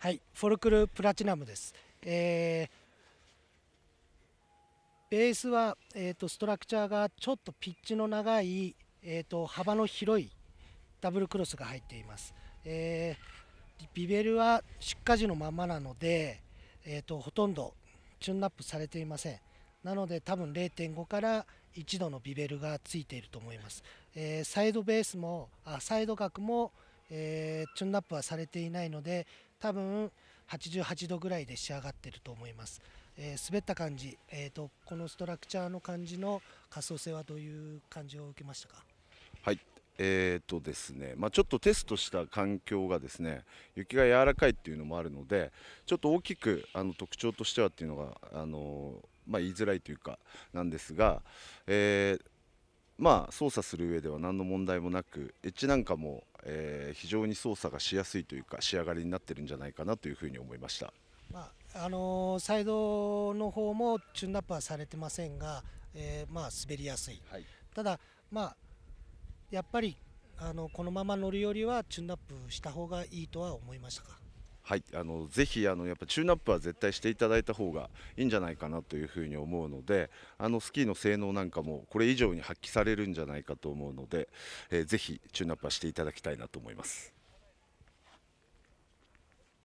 はい、フォルクルプラチナムです。えーベースは、えー、とストラクチャーがちょっとピッチの長い、えー、と幅の広いダブルクロスが入っています。えービベルは出荷時のままなので、えー、とほとんどチューンナップされていません。なので多分0.5から1度のビベルがついていると思います。えーサイドベースもあサイド角も、えーチューンナップはされていないので多分88度ぐらいで仕上がってると思います。えー滑った感じ、えー、とこのストラクチャーの感じの仮想性はどういう感じを受けましたか？はい。えーとですね。まあ、ちょっとテストした環境がですね雪が柔らかいっていうのもあるのでちょっと大きくあの特徴としてはっていうのがあの、まあ、言いづらいというかなんですが、えーまあ操作する上では何の問題もなくエッジなんかも、えー非常に操作がしやすいというか仕上がりになってるんじゃないかなというふうに思いました。まああのーサイドの方もチューンナップはされてませんが、えーまあ、滑りやすい。はい。ただ、まあ、やっぱりあのこのまま乗るよりはチューンナップした方がいいとは思いましたか？はい、あのぜひあのやっぱチューナップは絶対していただいた方がいいんじゃないかなというふうに思うのであのスキーの性能なんかもこれ以上に発揮されるんじゃないかと思うので、えーぜひチューナップはしていただきたいなと思います。